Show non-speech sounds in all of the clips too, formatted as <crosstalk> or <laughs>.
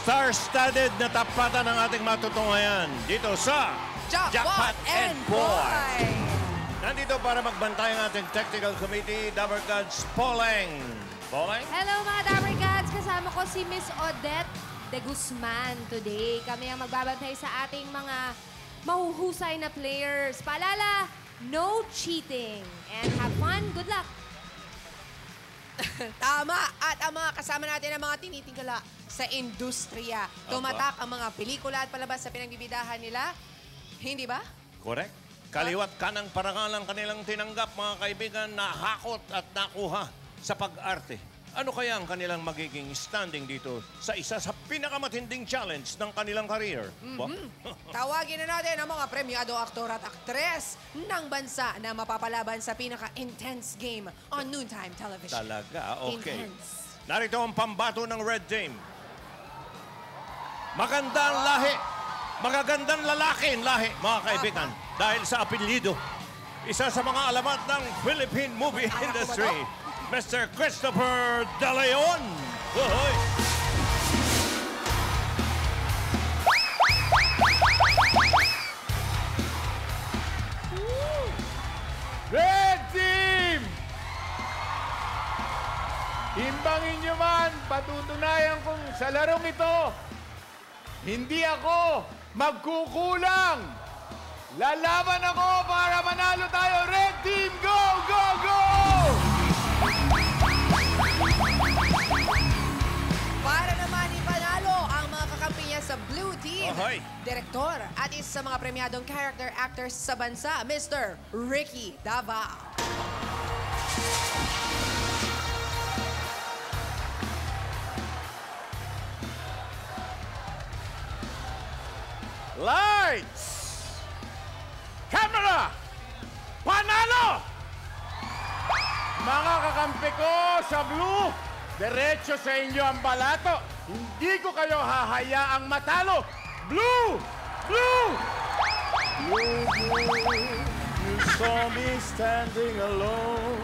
Star-studded na tapatan ng ating matutunghayan dito sa Jackpot and Boy! Nandito para magbantay ang ating technical committee, Dabber Gods Poleng. Poleng? Hello mga Dabber Cats! Kasama ko si Miss Odette de Guzman today. Kami ang magbabantay sa ating mga mahuhusay na players. Paalala, no cheating. And have fun. Good luck! Tama! At ang mga kasama natin ang mga tinitingala sa industriya. Tumatak ang mga pelikula at palabas sa pinagbibidahan nila. Hindi ba? Correct. Kaliwat kanang parangal ang kanilang tinanggap, mga kaibigan, na hakot at nakuha sa pag-arte. Ano kaya ang kanilang magiging standing dito sa isa sa pinakamatinding challenge ng kanilang career? Ba? <laughs> Tawagin na natin ang mga premyado aktor at aktres ng bansa na mapapalaban sa pinaka-intense game on noontime television. Talaga? Okay. Intense. Narito ang pambato ng Red Team. Magandang lahi. Magagandang lalaki ang lahi, mga kaibigan. Dahil sa apelyido. Isa sa mga alamat ng Philippine movie ba industry. Mr. Christopher De Leon. Hoy! Red Team! Imbangin nyo man, patutunayan kong sa larong ito, hindi ako magkukulang. Lalaban ako para manalo tayo. Red Team, go, go, go! Team. Ahoy. Direktor at isa sa mga premyadong character actors sa bansa, Mr. Ricky Davao. Lights! Camera! Panalo! Mga kakampi ko sa blue, diretso sa inyo ang balato. Hindi ko kayo hahayaang matalo. Blue! Blue! Blue, blue, you saw me standing alone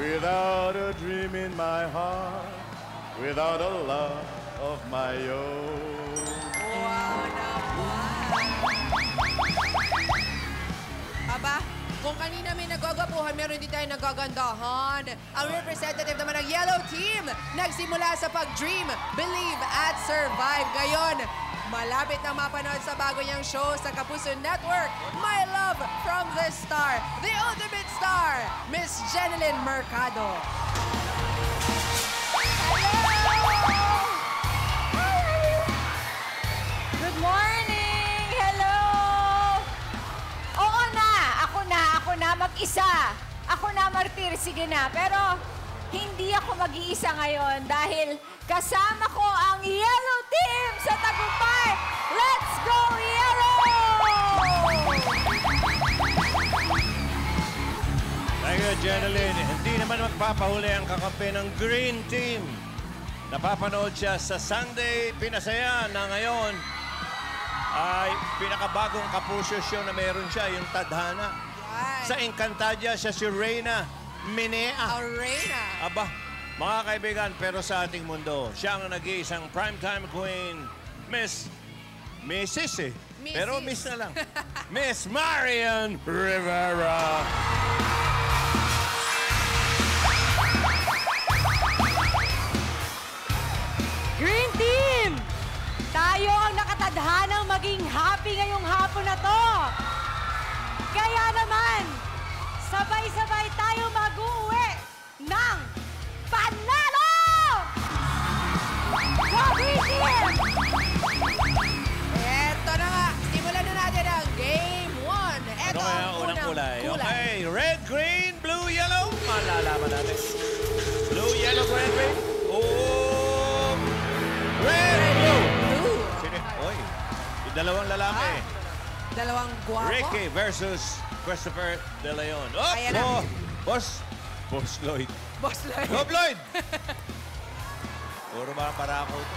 without a dream in my heart, without a love of my own. Wow Aba, kung kanina may nagagapuhan, meron din tayo nagagandahan. Ang representative naman ng Yellow Team, nagsimula sa pag-dream, believe, at survive. Gayon, malapit na mapanood sa bago niyang show sa Kapuso Network, My Love from the Star, the ultimate star, Miss Jeneline Mercado. Good morning! Hello! Oo na! Ako na! Ako na mag-isa! Ako na, Martir. Sige na. Pero hindi ako mag-iisa ngayon dahil kasama ko ang Yellow sa Tagumpay! Let's go, Yellow! Thank you, Jeneline. Hindi naman magpapahuli ang kakampi ng Green Team. Napapanood siya sa Sunday Pinasaya na ngayon ay pinakabagong kapuso show na meron siya, yung Tadhana. Yan. Sa Encantadia, siya si Reyna Minea. Arena. Aba, mga kaibigan, pero sa ating mundo, siya ang nag-iisang primetime queen, Miss... Mrs. eh. Pero Mrs. Miss na lang. <laughs> Miss Marian Rivera. Green Team! Tayo ang nakatadhanang maging happy ngayong hapon na to. Kaya naman, sabay-sabay tayo mag-uwi ng panalo! Team! Eto na nga, simulan na natin ang Game 1. Ano Eto kaya ang ang unang kulay? Okay, red, green, blue, yellow. Malalaman natin. Blue, yellow, red, green. Oh! Red, blue. Blue. Sino? Oy, yung dalawang lalaki. Ah, Dalawang guwapo. Ricky versus Christopher De Leon. Oh, oh, boss. Boss Lloyd. Boss Lloyd. Bob Lloyd! <laughs> Puro mga parako ito.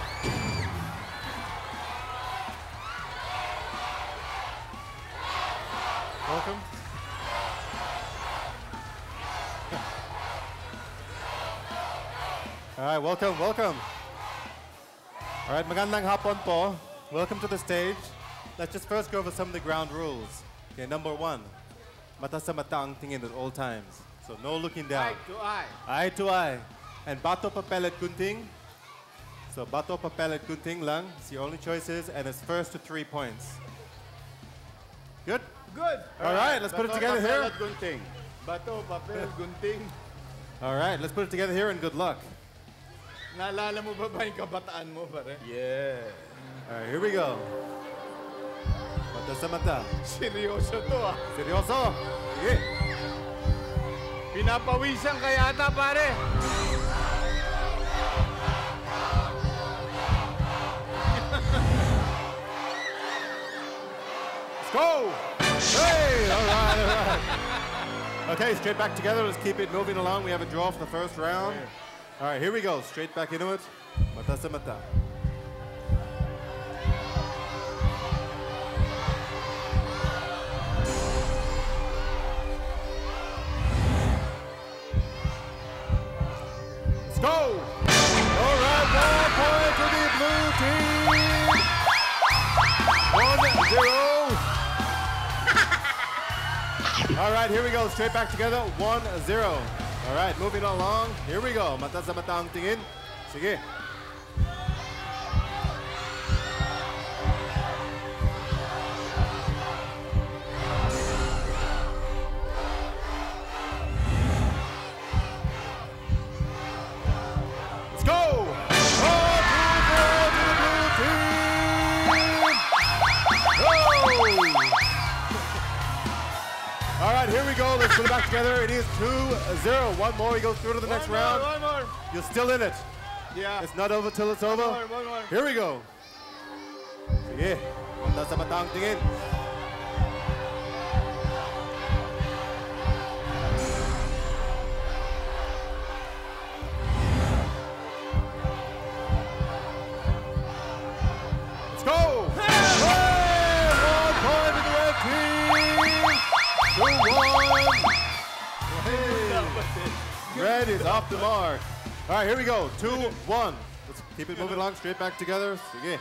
Welcome. All right, welcome, welcome. All right, magandang hapon po. Welcome to the stage. Let's just first go over some of the ground rules. Okay, number one, mata sa mata ang tingin at all times. So no looking down. Eye to eye. Eye to eye. And bato papel at gunting. So bato papel at gunting lang. It's the only choices, and it's first to three points. Good? Good. All right, let's put it together here. gunting. Bato, papel, gunting. All right, let's put it together here, and good luck. Naalala mo ba ba yung kabataan mo, pare? Yeah. All right, here we go. Mata sa mata. Seryoso to ah. Seryoso? Sige. Pinapawisan ka yata, pare. <laughs> Let's go! Hey! All right, all right. Okay, straight back together. Let's keep it moving along. We have a draw for the first round. All right, here we go. Straight back into it. Mata sa mata. Go! All right, one point to the blue team. One zero. <laughs> All right, here we go. Straight back together. One zero. All right, moving along. Here we go. Mata sa mata ang tingin. Sige. We go. Let's put it back together. It is 2-0. One more. We go through to the next one round. One more. You're still in it. Yeah. It's not over till it's over. One more, one more. Here we go. Sige. Mata sa mata ang tingin. Red is off the mark. All right, here we go. Two, one. Let's keep it moving along. Straight back together. Sige.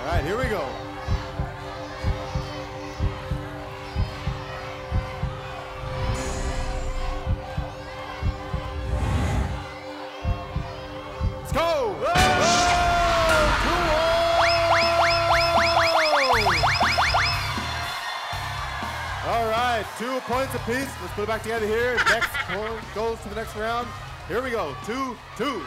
All right, here we go. Let's go! Two points apiece. Let's put it back together here. Next <laughs> goes to the next round. Here we go. Two, two.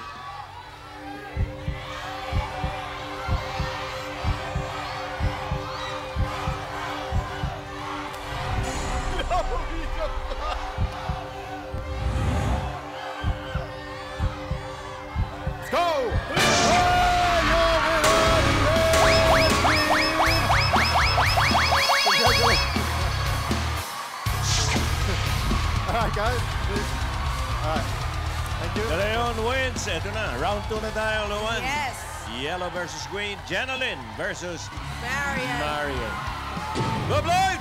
All right, guys. Please. All right. Thank you. De Leon wins. Eh, ito na, round 2 na tayo, Luan. Yes. Yellow versus green. Janelyn versus Marian. Marian. Go blind!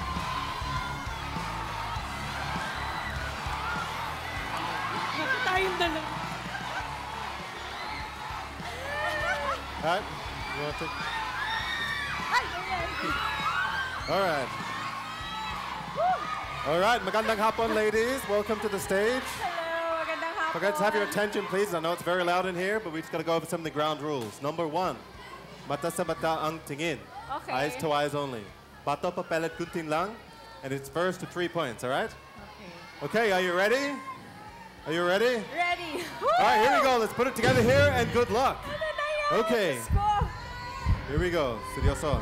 All right. You want to take? All right. All right. Magandang hapon, ladies. Welcome to the stage. Hello, magandang hapon. Forget to have your attention, please. I know it's very loud in here, but we just got to go over some of the ground rules. Number one, mata sa mata ang tingin. Okay. Eyes to eyes only. Bato papel at lang, and it's first to three points. All right? Okay. Okay, Are you ready? Are you ready? Ready. All right. Here we go. Let's put it together here, and good luck. Okay. Here we go. Seryoso.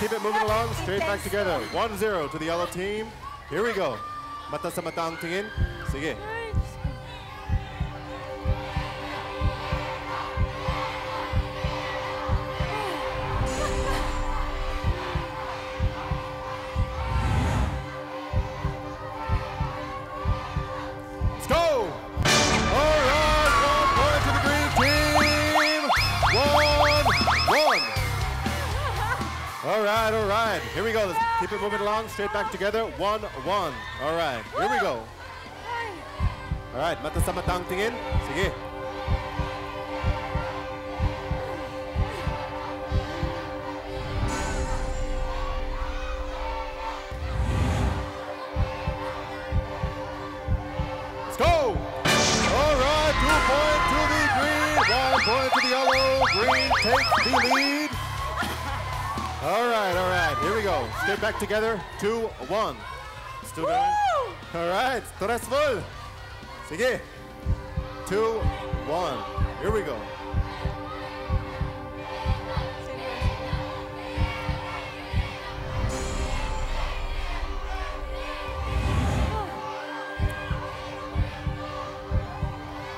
Keep it moving along. Straight back together. 1-0 to the yellow team. Here we go. Mata sa mata ang tingin. Sige. Right, all right. Here we go. Let's keep it moving along. Straight back together. One, one. All right. Here we go. All right. Mata sa matang tingin. Sige. Let's go. All right. Two point to the green. One point to the yellow. Green takes the lead. All right, all right. Here we go. Straight back together. Two, one. Still going. All right. Stressful. Sige. Two, one. Here we go.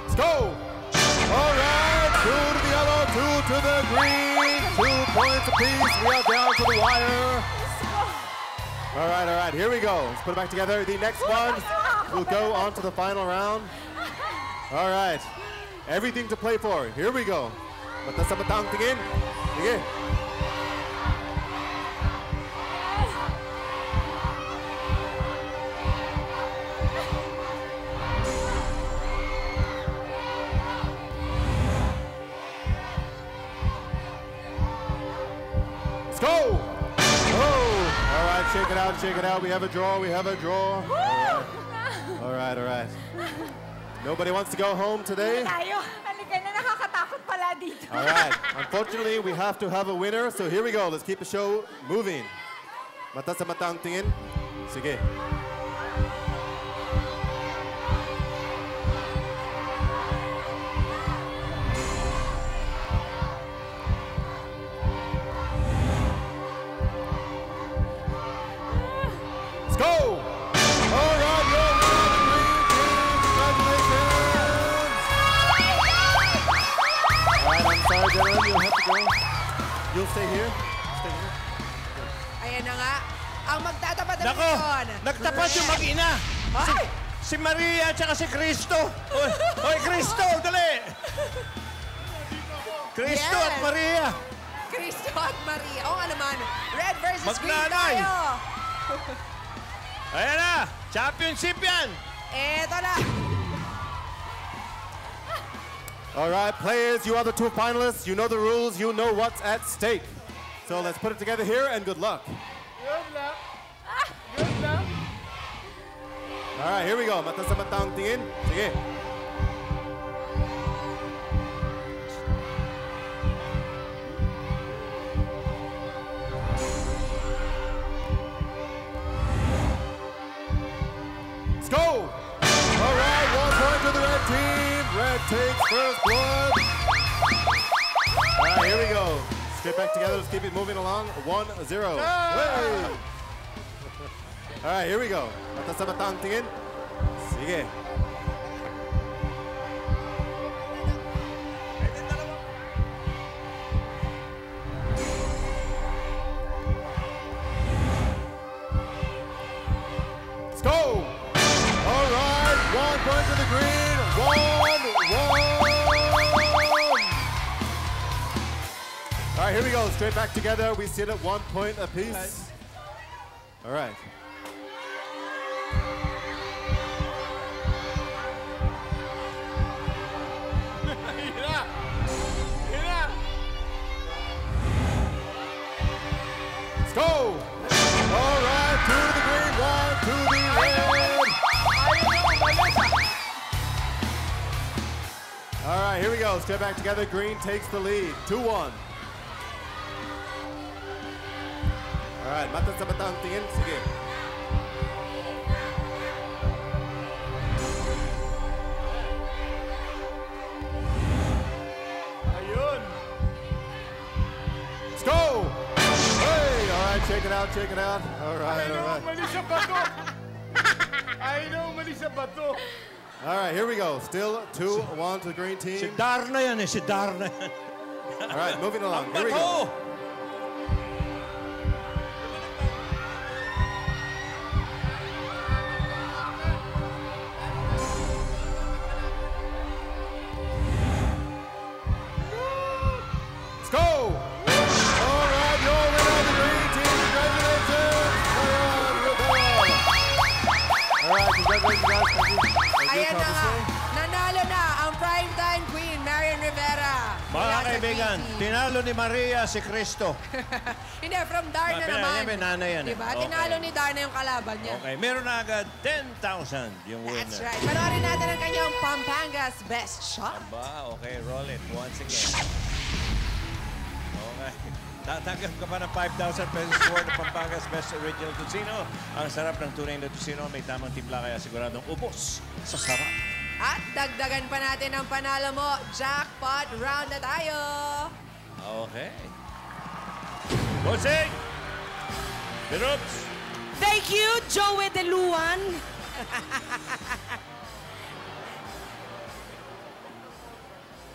Let's go. All right. Two to the yellow, two to the green. Points apiece. We are down to the wire. All right, all right. Here we go. Let's put it back together. The next one will go on to the final round. All right. Everything to play for. Here we go. Mata sa matang tingin. Sige. Right, shake it out, shake it out. We have a draw, we have a draw. All right, all right. Nobody wants to go home today? Tayo. Halika na, nakakatakot pala dito. All right. Unfortunately, we have to have a winner. So here we go. Let's keep the show moving. Mata sa matang tingin. Sige. Stay here. Stay here. Ayan na nga. Ang magtatapat na Nako, nagtapat yung mag-ina. Si, Ay! si Maria at saka si Cristo. Oy, oy Cristo, dali! Cristo Yes. at Maria. Cristo at Maria. Oo nga naman. Red versus green Magnanay. tayo. Ayan na, championship yan. Eto na. All right, players, you are the two finalists. You know the rules. You know what's at stake. So let's put it together here and good luck. Good luck. Ah. Good luck. All right, here we go. Mata sa matang tingin. Sige. Red takes first blood. All right, here we go. Get back together. Let's keep it moving along. One, zero. Hey. <laughs> All right, here we go. Mata sa matang tingin. Sige. Straight back together. We sit at one point apiece. All right. Let's go. All right, to the green, one to the red. All right, here we go. Straight back together. Green takes the lead. 2-1. All right, mata sa matang tingin. Sige. Ayun. Let's go. Hey, all right, check it out, check it out. All right, Ay, all no, right. mali sa bato. Ay, no, mali sa bato. All right, here we go. Still 2-1 to the green Si team. Darna yan eh, si Darna. All right, moving along. Here we go. Ayan na. Nanalo na ang primetime queen, Marian Rivera. Mga kaibigan, tinalo ni Maria si Cristo. <laughs> Hindi, from Darna Ah, naman. yan, nanay yan eh. Diba? Okay. Tinalo ni Darna yung kalaban niya. Okay, meron na agad 10,000 yung winner. That's right. Panoorin natin ang kanyang Pampangas Best Shot. Ba, okay, roll it once again. Okay. Tatanggap ka pa ng 5,000 pesos worth of Pampanga's Best Original Tocino. Ang sarap ng tunay na tocino, may tamang timpla kaya siguradong ubos sa sarap. At dagdagan pa natin ang panalo mo. Jackpot round na tayo. Okay. Bossing! Birups! Thank you, Joey De Luan.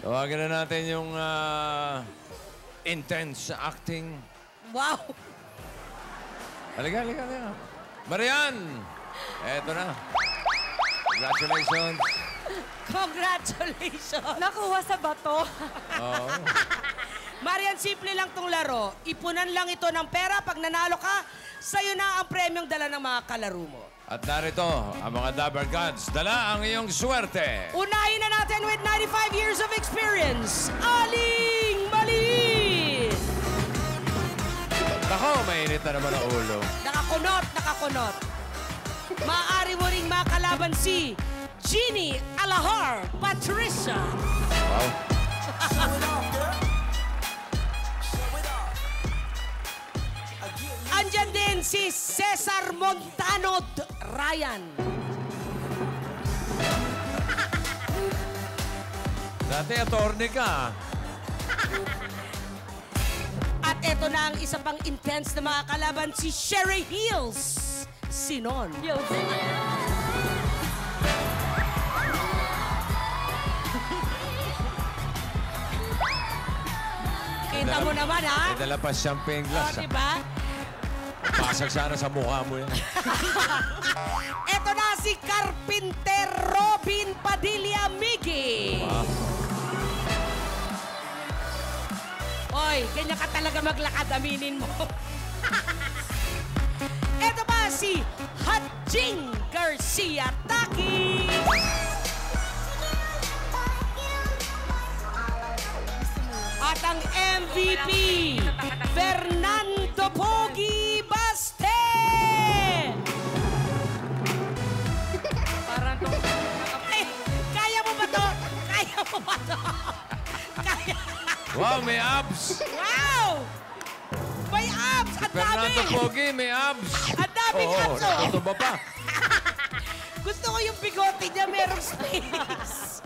Tawagin na natin yung ah, intense acting. Wow. Halika, halika, halika. Marian! Eto na. Congratulations. Congratulations. Nakuha sa bato. Oo. <laughs> Marian, simple lang tong laro. Ipunan lang ito ng pera. Pag nanalo ka, sa'yo na ang premyong dala ng mga kalaro mo. At narito, ang mga Dabber Gods. Dala ang iyong swerte. Unahin na natin with 95 years of experience, Aling mainit na naman ang ulo. Nakakunot, nakakunot. Maaari mo ring makalaban si Jeannie Alahar Patricia. Wow. Andyan din si Cesar Montano Ryan. Dati, attorney ka. At eto na ang isa pang intense na mga kalaban, si Sherry Hills. Sinon. <laughs> Kita mo naman, ha? May dala pa champagne O, glass. ah. diba? Pasag sana sa mukha mo yan. <laughs> Eto na si Carpenter Robin Padilla Migi. Oy, ganyan ka talaga maglakad, aminin mo. <laughs> Eto pa si Hatjing Garcia Taki. At ang MVP, Fernando Wow, may abs. Wow! May abs! Ang dami! Fernando Pogi, may abs. Ang daming Oo, abs, oh. natutuba pa. <laughs> Gusto ko yung bigote niya merong space.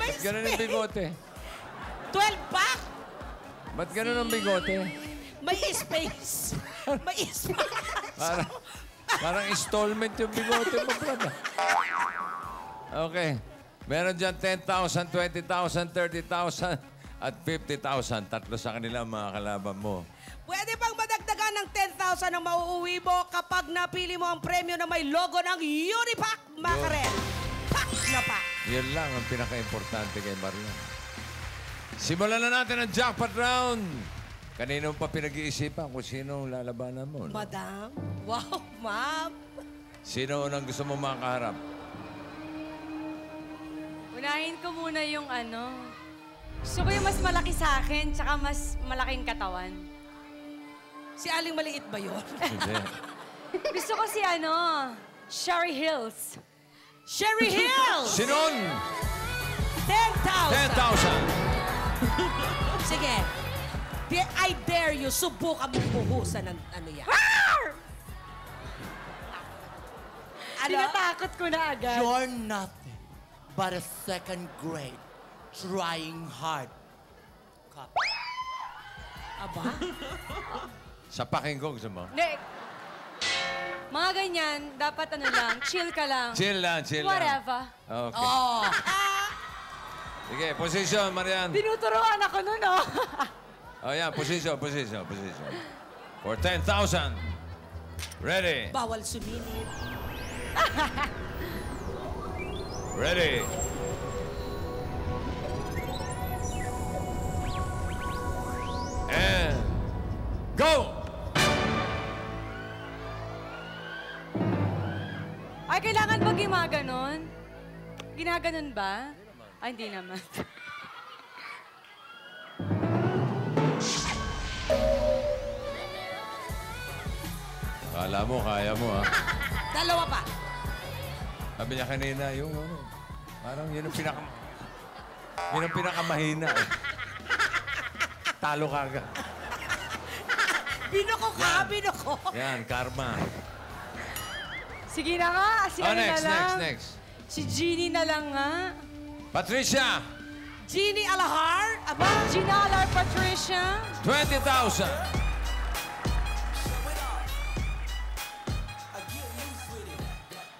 May Ba't ganun yung space. bigote? 12 pack? Ba't ganun ang bigote? May space. May space. Parang, parang installment yung bigote mo, brad. ah. Okay. Meron dyan 10,000, 20,000, 30,000 at 50,000. Tatlo sa kanila ang mga kalaban mo. Pwede bang madagdagan ng 10,000 ang mauuwi mo kapag napili mo ang premyo na may logo ng Unipack Makarel? Pack na pack. Yan lang ang pinaka-importante kay Marian. Simulan na natin ang jackpot round. Kanino pa pinag-iisipan kung sino ang lalabanan mo? no? Madam? Wow, ma'am. Sino unang gusto mo makaharap? Unahin ko muna yung ano. Gusto ko yung mas malaki sa akin, tsaka mas malaking katawan. Si Aling Maliit ba yun? <laughs> Hindi. Gusto ko si ano, Sherry Hills. Sherry Hills! Sinon! 10,000! 10,000! Sige. Di- I dare you, subukan mong buhusan ng ano yan. Ano? Tinatakot ko na agad. You're nothing but a second grade trying hard. Copy. Aba? <laughs> Sa pakinggo gusto mo? Hindi. Mga ganyan, dapat ano lang, chill ka lang. Chill lang, chill lang. Whatever. Okay. Oh. Sige, position, Marian. Tinuturoan ako nun, oh. <laughs> Oh, yan, position, position, position. For 10,000. Ready, Bawal sumilip. ready. Yung mga ganon? Ginaganon ba? Ay, hindi naman. <laughs> Kala mo, kaya mo, ha? <laughs> Dalawa pa. Sabi niya kanina, yung ano, parang yun ang pinaka... Yun ang pinakamahina, eh. <laughs> Talo ka agad. Binuko ka, binuko. Yan, karma. Sige na nga, si Oh, ano next, na lang. next, next. Si Jeannie na lang nga. Patricia, Jeannie Alahar. Aba, Gina Alar Patricia. 20,000.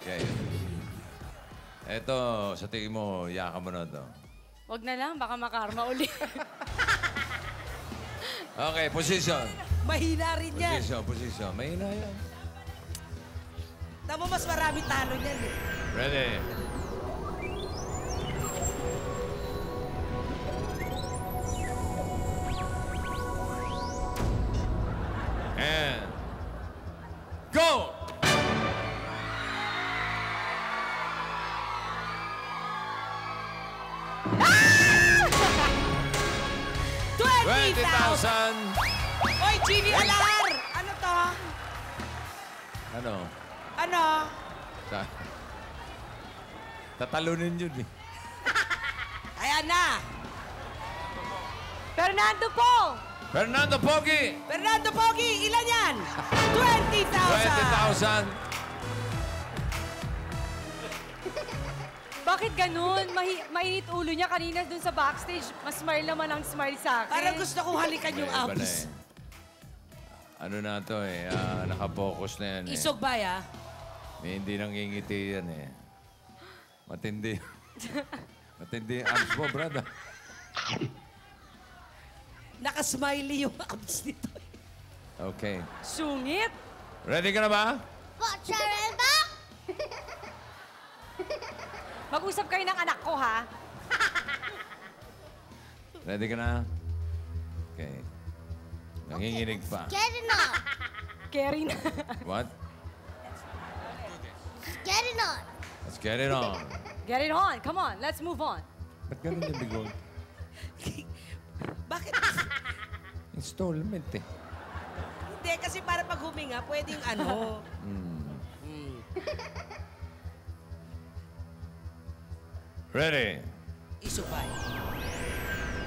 Okay. Eto, sa tingin mo, yaka mo na to. Wag na lang, baka makarma uli. Okay, position. mahina rin yan. Position, position. Mahina yan. Tamo mas marami talo niyan eh. Ready? And go! <laughs> Twenty thousand. 20,000. Oy, Jeannie Alahar. Ano to? Ano? Ano? Tatalunin yun eh. <laughs> Ayan na. Fernando po! Fernando Pogi! Fernando Pogi, ilan yan? 20,000. 20,000. Bakit ganun? Mahi- mainit ulo niya kanina dun sa backstage. Mas smile naman ang smile sa akin. Parang gusto kong halikan yung abs. eh. Ano na to eh, ah, nakapokus na yan eh. Isog ba ya? May hindi nangingiti yan eh. Matindi. <laughs> Matindi ang abs mo, brother. Nakasmiley yung abs nito. Okay. Sungit! Ready ka na ba? <laughs> Mag-usap kayo ng anak ko, ha? <laughs> Ready ka na? Okay. Nanginginig pa. Carry na. What? Get it on. Let's get it on. <laughs> Get it on. Come on, let's move on. Ba't ganun yung bigot? <laughs> Bakit? <laughs> Installment eh. Hindi, kasi para pag huminga, pwedeng ano. Ready? Isubay.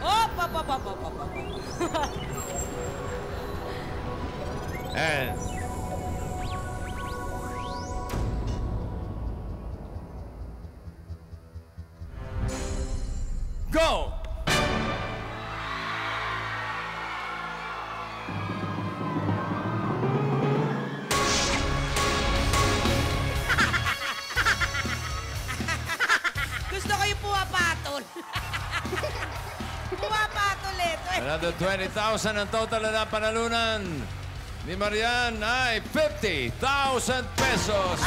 Oh, pa, pa, pa, pa, pa, pa, pa. And... 20,000 ang total na panalunan ni Marian ay 50,000 pesos.